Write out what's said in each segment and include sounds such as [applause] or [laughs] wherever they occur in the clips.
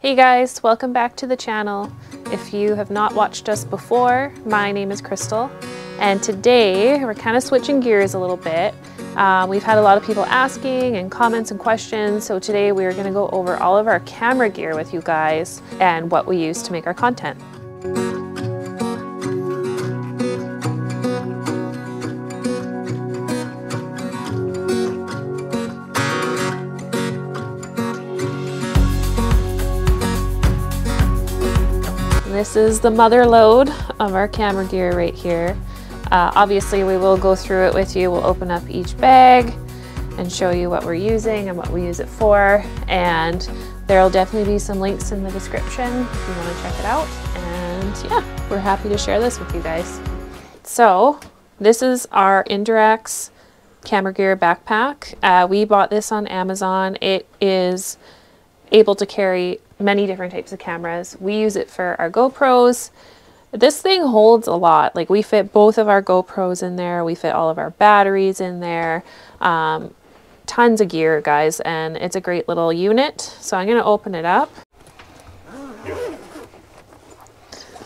Hey guys, welcome back to the channel. If you have not watched us before, my name is Crystal and today we're kind of switching gears a little bit. Uh, we've had a lot of people asking and comments and questions, so today we are going to go over all of our camera gear with you guys and what we use to make our content. This is the mother lode of our camera gear right here. Uh, obviously we will go through it with you. We'll open up each bag and show you what we're using and what we use it for. And there'll definitely be some links in the description if you want to check it out. And yeah, we're happy to share this with you guys. So this is our Endurax camera gear backpack. Uh, we bought this on Amazon. It is able to carry many different types of cameras. We use it for our GoPros. This thing holds a lot. Like we fit both of our GoPros in there. We fit all of our batteries in there. Um, tons of gear, guys, and it's a great little unit. So I'm gonna open it up.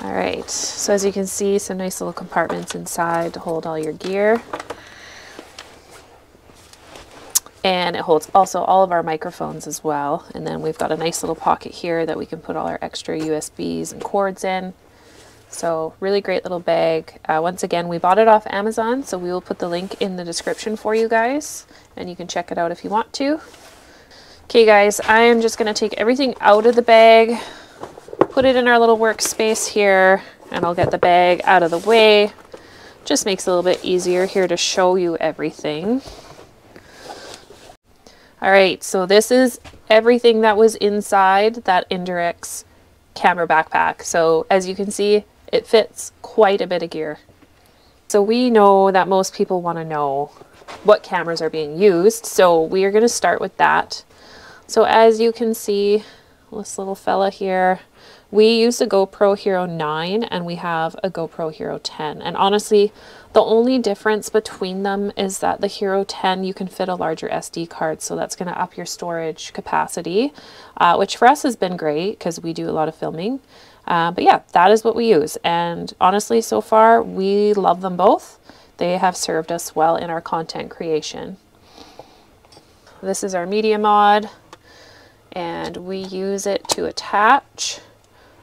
All right, so as you can see, some nice little compartments inside to hold all your gear and it holds also all of our microphones as well. And then we've got a nice little pocket here that we can put all our extra USBs and cords in. So really great little bag. Uh, once again, we bought it off Amazon, so we will put the link in the description for you guys, and you can check it out if you want to. Okay guys, I am just gonna take everything out of the bag, put it in our little workspace here, and I'll get the bag out of the way. Just makes it a little bit easier here to show you everything. All right, so this is everything that was inside that Endurax camera backpack. So as you can see, it fits quite a bit of gear. So we know that most people want to know what cameras are being used. So we are going to start with that. So as you can see, this little fella here, we use a GoPro Hero 9 and we have a GoPro Hero 10. And honestly, the only difference between them is that the Hero 10, you can fit a larger SD card, so that's going to up your storage capacity, uh, which for us has been great because we do a lot of filming. Uh, but yeah, that is what we use. And honestly, so far, we love them both. They have served us well in our content creation. This is our media mod, and we use it to attach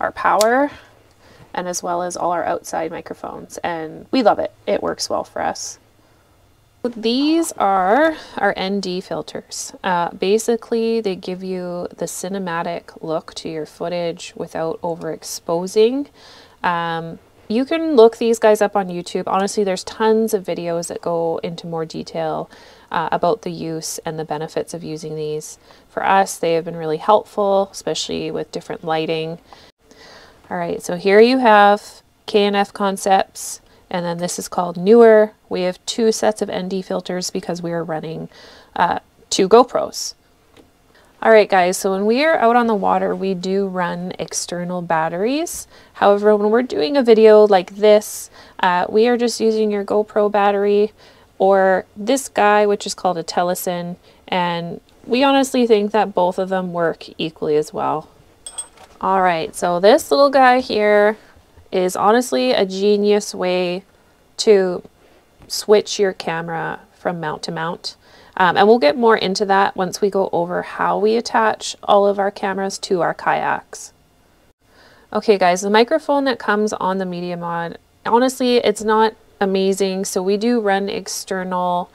our power and as well as all our outside microphones. And we love it. It works well for us. These are our ND filters. Uh, basically, they give you the cinematic look to your footage without overexposing. Um, you can look these guys up on YouTube. Honestly, there's tons of videos that go into more detail uh, about the use and the benefits of using these. For us, they have been really helpful, especially with different lighting. All right, so here you have K&F Concepts, and then this is called Neewer. We have two sets of ND filters because we are running uh, two GoPros. All right, guys, so when we are out on the water, we do run external batteries. However, when we're doing a video like this, uh, we are just using your GoPro battery or this guy, which is called a Telesin, and we honestly think that both of them work equally as well. All right, so this little guy here is honestly a genius way to switch your camera from mount to mount. Um, and we'll get more into that once we go over how we attach all of our cameras to our kayaks. Okay guys, the microphone that comes on the Media Mod, honestly, it's not amazing. So we do run external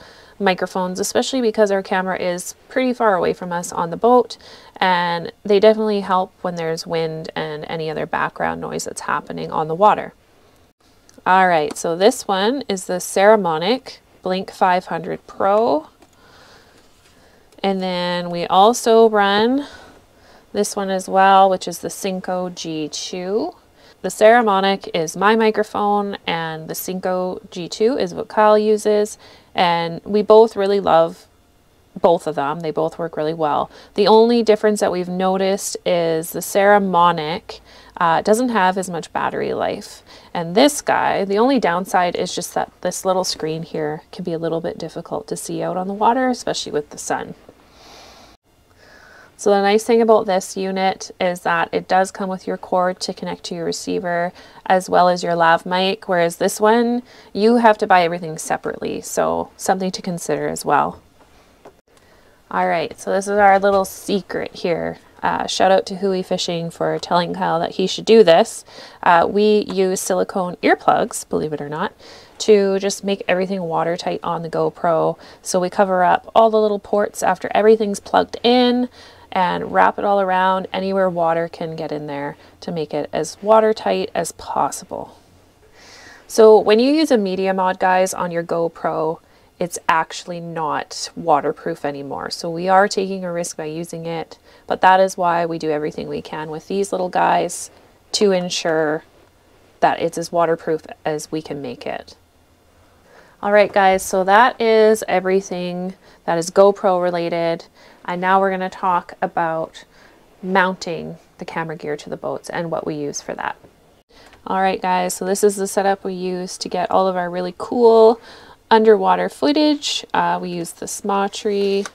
microphones, especially because our camera is pretty far away from us on the boat and they definitely help when there's wind and any other background noise that's happening on the water. All right, so this one is the Saramonic Blink 500 Pro. And then we also run this one as well, which is the Synco G2. The Saramonic is my microphone and the Synco G2 is what Kyle uses. And we both really love both of them. They both work really well. The only difference that we've noticed is the Saramonic uh, doesn't have as much battery life. And this guy, the only downside is just that this little screen here can be a little bit difficult to see out on the water, especially with the sun. So the nice thing about this unit is that it does come with your cord to connect to your receiver as well as your lav mic, whereas this one, you have to buy everything separately. So something to consider as well. All right, so this is our little secret here. Uh, shout out to Hui Fishing for telling Kyle that he should do this. Uh, we use silicone earplugs, believe it or not, to just make everything watertight on the GoPro. So we cover up all the little ports after everything's plugged in and wrap it all around anywhere water can get in there to make it as watertight as possible. So when you use a media mod, guys, on your GoPro, it's actually not waterproof anymore. So we are taking a risk by using it, but that is why we do everything we can with these little guys to ensure that it's as waterproof as we can make it. All right, guys, so that is everything that is GoPro related. And now we're gonna talk about mounting the camera gear to the boats and what we use for that. All right, guys, so this is the setup we use to get all of our really cool underwater footage. Uh, we use the Smatree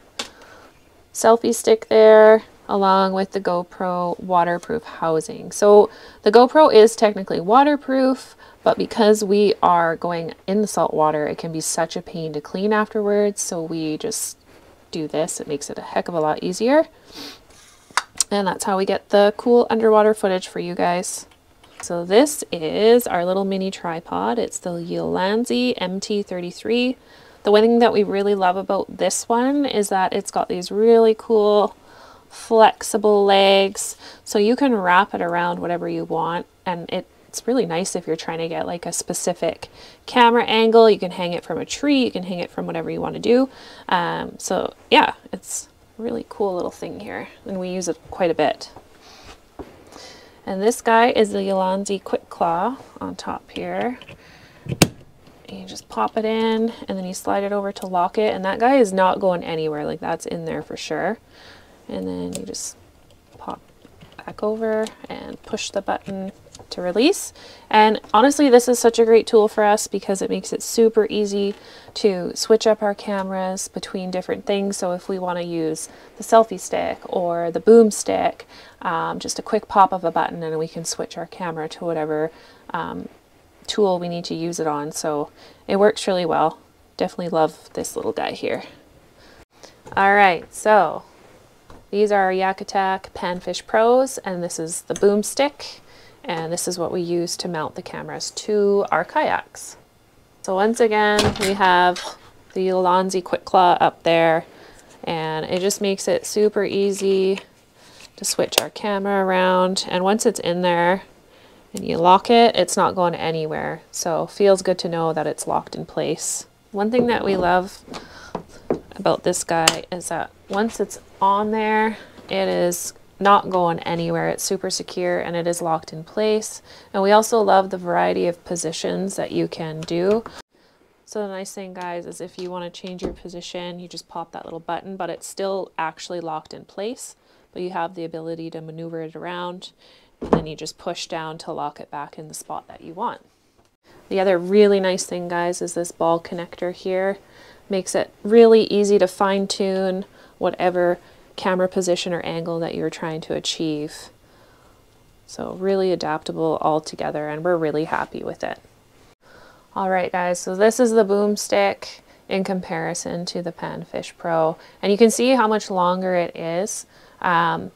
selfie stick there along with the GoPro waterproof housing. So the GoPro is technically waterproof, but because we are going in the salt water, it can be such a pain to clean afterwards. So we just do this. It makes it a heck of a lot easier. And that's how we get the cool underwater footage for you guys. So this is our little mini tripod. It's the Ulanzi MT33. The one thing that we really love about this one is that it's got these really cool flexible legs. So you can wrap it around whatever you want and it, it's really nice if you're trying to get like a specific camera angle. You can hang it from a tree, you can hang it from whatever you want to do. Um, so yeah, it's a really cool little thing here and we use it quite a bit. And this guy is the Ulanzi Quick Claw on top here. You just pop it in and then you slide it over to lock it and that guy is not going anywhere like that's in there for sure. And then you just pop back over and push the button to release. And honestly, this is such a great tool for us because it makes it super easy to switch up our cameras between different things. So if we want to use the selfie stick or the boom stick, um, just a quick pop of a button and we can switch our camera to whatever um, tool we need to use it on. So it works really well. Definitely love this little guy here. All right, so these are Yak Attack Panfish Pros, and this is the boom stick. And this is what we use to mount the cameras to our kayaks. So once again, we have the Ulanzi Quick Claw up there and it just makes it super easy to switch our camera around. And once it's in there and you lock it, it's not going anywhere. So feels good to know that it's locked in place. One thing that we love about this guy is that once it's on there, it is not going anywhere. It's super secure and it is locked in place. And we also love the variety of positions that you can do. So the nice thing guys is if you want to change your position, you just pop that little button, but it's still actually locked in place. But you have the ability to maneuver it around and then you just push down to lock it back in the spot that you want. The other really nice thing guys is this ball connector here. Makes it really easy to fine tune whatever camera position or angle that you're trying to achieve. So really adaptable altogether and we're really happy with it. All right guys, so this is the boomstick in comparison to the Panfish Pro. And you can see how much longer it is. Um,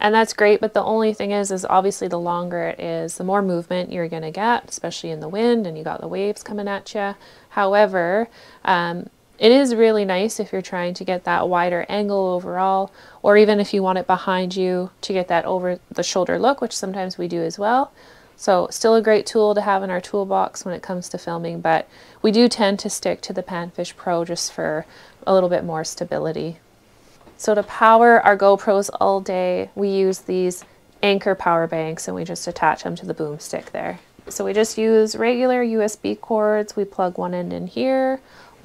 and that's great, but the only thing is, is obviously the longer it is, the more movement you're gonna get, especially in the wind and you got the waves coming at you. However, um, it is really nice if you're trying to get that wider angle overall, or even if you want it behind you to get that over the shoulder look, which sometimes we do as well. So still a great tool to have in our toolbox when it comes to filming, but we do tend to stick to the Panfish Pro just for a little bit more stability. So to power our GoPros all day, we use these Anker power banks and we just attach them to the boom stick there. So we just use regular USB cords. We plug one end in here,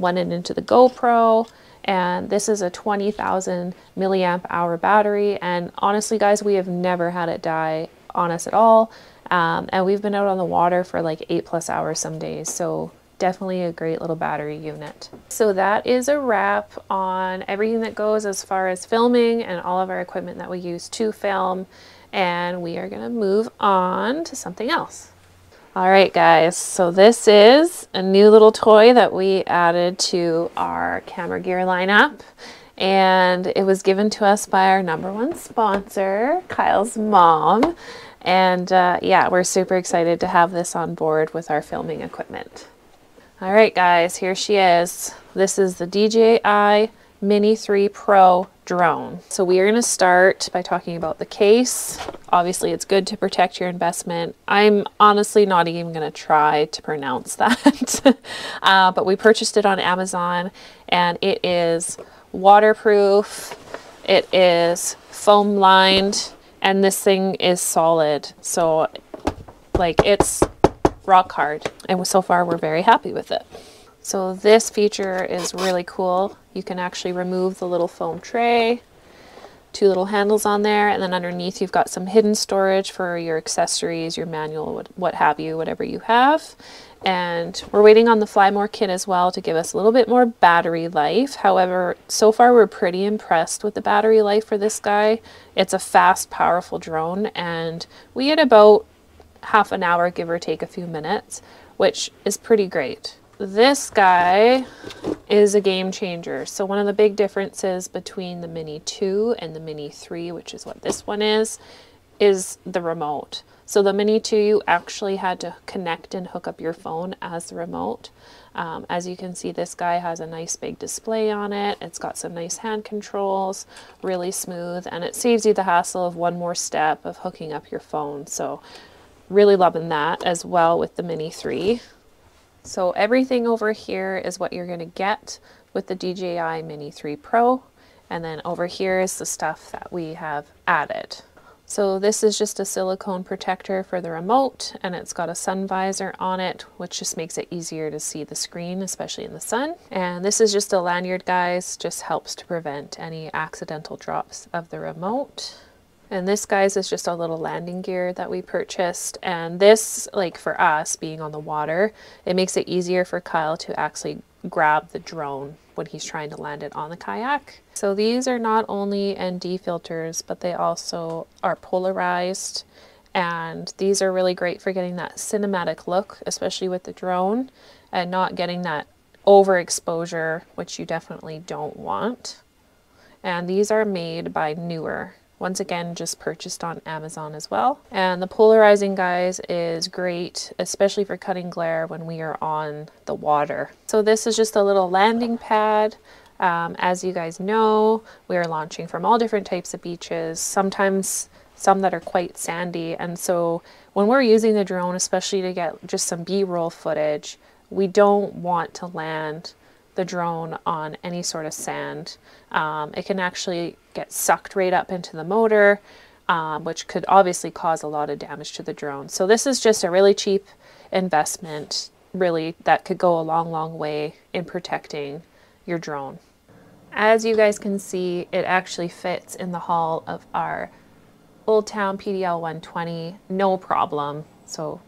end into the GoPro, and this is a 20,000 milliamp hour battery. And honestly, guys, we have never had it die on us at all. Um, and we've been out on the water for like eight plus hours some days. So definitely a great little battery unit. So that is a wrap on everything that goes as far as filming and all of our equipment that we use to film. And we are gonna move on to something else. All right, guys, so this is a new little toy that we added to our camera gear lineup. And it was given to us by our number one sponsor, Kyle's mom. And uh, yeah, we're super excited to have this on board with our filming equipment. All right, guys, here she is. This is the DJI Mini 3 Pro drone. So we are going to start by talking about the case. Obviously, it's good to protect your investment. I'm honestly not even going to try to pronounce [laughs] that. uh, but we purchased it on Amazon and it is waterproof. It is foam lined and this thing is solid. So like it's rock hard. And so far we're very happy with it. So this feature is really cool. You can actually remove the little foam tray, two little handles on there, and then underneath you've got some hidden storage for your accessories, your manual, what, what have you, whatever you have. And we're waiting on the Fly More kit as well to give us a little bit more battery life. However, so far we're pretty impressed with the battery life for this guy. It's a fast, powerful drone, and we get about half an hour, give or take a few minutes, which is pretty great. This guy is a game changer. So one of the big differences between the Mini 2 and the Mini 3, which is what this one is, is the remote. So the Mini 2, you actually had to connect and hook up your phone as the remote. Um, as you can see, this guy has a nice big display on it. It's got some nice hand controls, really smooth, and it saves you the hassle of one more step of hooking up your phone. So really loving that as well with the Mini 3. So everything over here is what you're going to get with the DJI Mini 3 Pro. And then over here is the stuff that we have added. So this is just a silicone protector for the remote and it's got a sun visor on it, which just makes it easier to see the screen, especially in the sun. And this is just a lanyard, guys, just helps to prevent any accidental drops of the remote. And this, guys, is just a little landing gear that we purchased. And this, like for us being on the water, it makes it easier for Kyle to actually grab the drone when he's trying to land it on the kayak. So these are not only ND filters, but they also are polarized. And these are really great for getting that cinematic look, especially with the drone, and not getting that overexposure, which you definitely don't want. And these are made by Neewer. Once again, just purchased on Amazon as well. And the polarizing, guys, is great, especially for cutting glare when we are on the water. So this is just a little landing pad. Um, as you guys know, we are launching from all different types of beaches, sometimes some that are quite sandy. And so when we're using the drone, especially to get just some B-roll footage, we don't want to land the drone on any sort of sand. Um, it can actually get sucked right up into the motor, um, which could obviously cause a lot of damage to the drone. So this is just a really cheap investment, really, that could go a long, long way in protecting your drone. As you guys can see, it actually fits in the hull of our Old Town PDL 120, no problem. So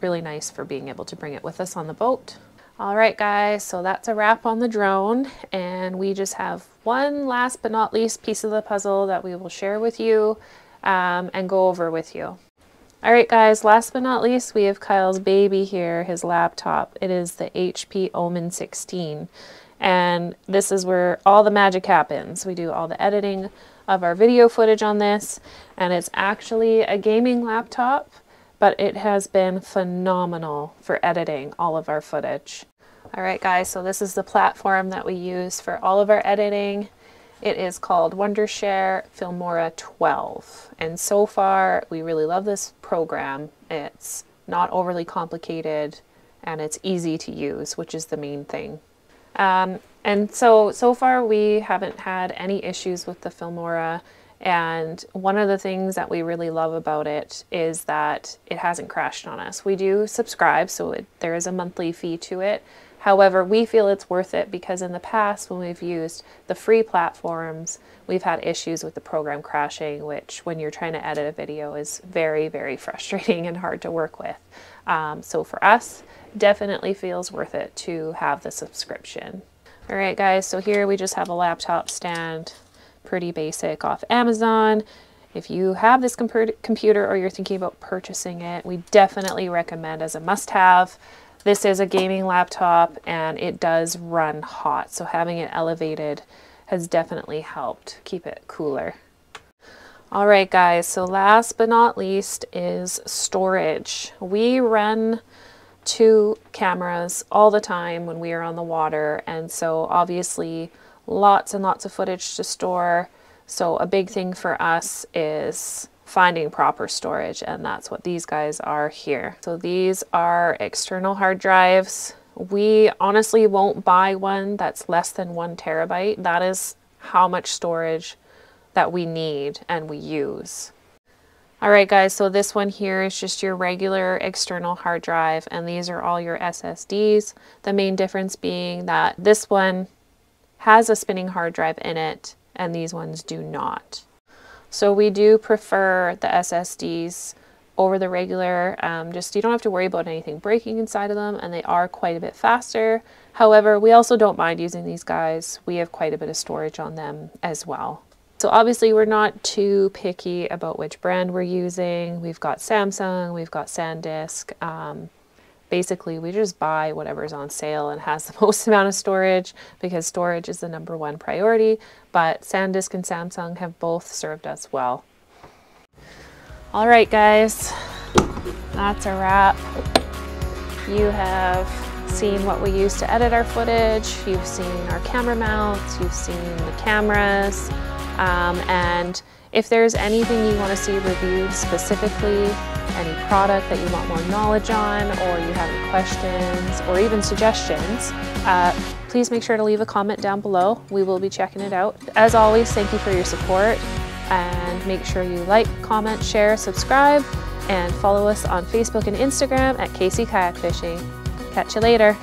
really nice for being able to bring it with us on the boat. All right, guys, so that's a wrap on the drone, and we just have one last but not least piece of the puzzle that we will share with you um, and go over with you. All right, guys, last but not least, we have Kyle's baby here, his laptop. It is the HP Omen 16, and this is where all the magic happens. We do all the editing of our video footage on this, and it's actually a gaming laptop but it has been phenomenal for editing all of our footage. All right, guys, so this is the platform that we use for all of our editing. It is called Wondershare Filmora 12. And so far, we really love this program. It's not overly complicated and it's easy to use, which is the main thing. Um, and so, so far we haven't had any issues with the Filmora. And one of the things that we really love about it is that it hasn't crashed on us. We do subscribe, so it, there is a monthly fee to it. However, we feel it's worth it because in the past, when we've used the free platforms, we've had issues with the program crashing, which, when you're trying to edit a video, is very, very [laughs] frustrating and hard to work with. Um, so, for us, definitely feels worth it to have the subscription. All right, guys, so here we just have a laptop stand, pretty basic off Amazon. If you have this computer or you're thinking about purchasing it, we definitely recommend as a must have this is a gaming laptop and it does run hot, so having it elevated has definitely helped keep it cooler. All right, guys, so last but not least is storage. We run two cameras all the time when we are on the water, and so obviously lots and lots of footage to store. So a big thing for us is finding proper storage and that's what these guys are here. So these are external hard drives. We honestly won't buy one that's less than one terabyte. That is how much storage that we need and we use. All right guys, so this one here is just your regular external hard drive and these are all your SSDs. The main difference being that this one has a spinning hard drive in it and these ones do not. So we do prefer the SSDs over the regular. Um, just you don't have to worry about anything breaking inside of them and they are quite a bit faster. However, we also don't mind using these guys. We have quite a bit of storage on them as well. So obviously we're not too picky about which brand we're using. We've got Samsung, we've got SanDisk. Um, basically we just buy whatever's on sale and has the [laughs] most amount of storage because storage is the number one priority, but SanDisk and Samsung have both served us well. All right, guys, that's a wrap. You have seen what we use to edit our footage, you've seen our camera mounts, you've seen the cameras, um, and if there's anything you want to see reviewed specifically, any product that you want more knowledge on, or you have any questions, or even suggestions, uh, please make sure to leave a comment down below. We will be checking it out. As always, thank you for your support, and make sure you like, comment, share, subscribe, and follow us on Facebook and Instagram at KC Kayak Fishing. Catch you later.